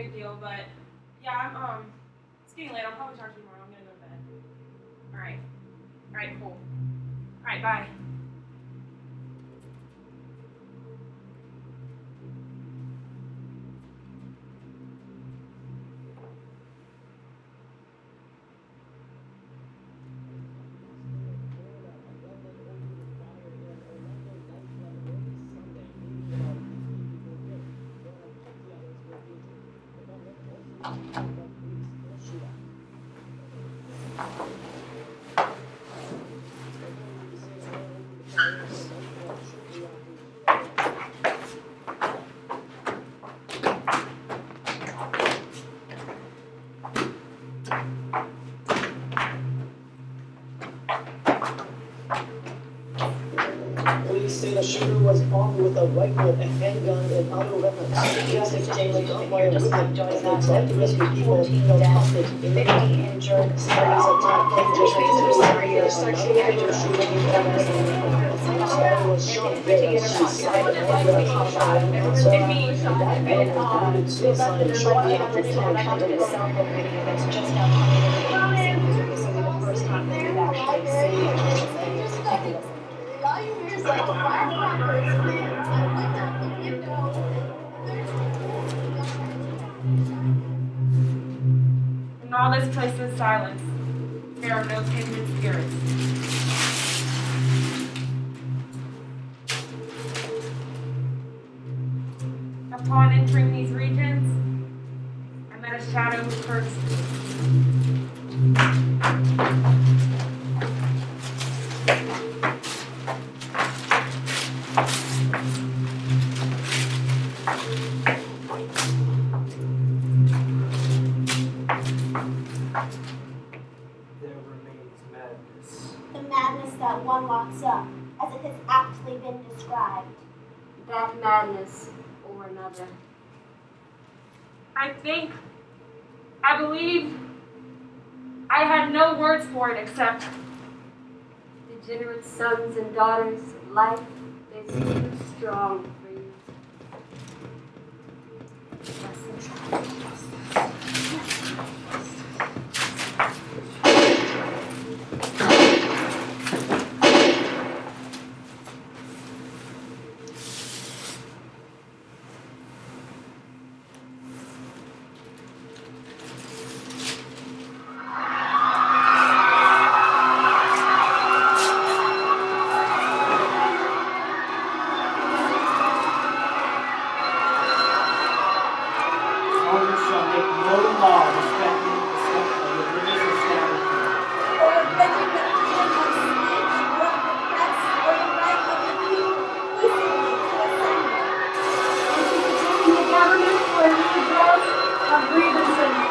big deal, but yeah, I'm um it's getting late. I'll probably talk to you tomorrow. I'm gonna go to bed. All right. All right. Cool. All right. Bye. Thank you. Say the shooter was armed with a rifle, a handgun, and other weapons. Justice Daily Gunfire with it as they tried to rescue people held hostage in the Fifty injured, Police attack serious Another shooting was shot dead as she sat in a shot. Sarah died and committed suicide shortly after being encountered. cell phone video that's just now all this place is silence. There are no kindred spirits. Upon entering these regions, I met a shadow who cursed me. That one locks up, as it has aptly been described. That madness or another. I think, I believe, I had no words for it except Degenerate sons and daughters of life, they seem too strong for you. Of grievances.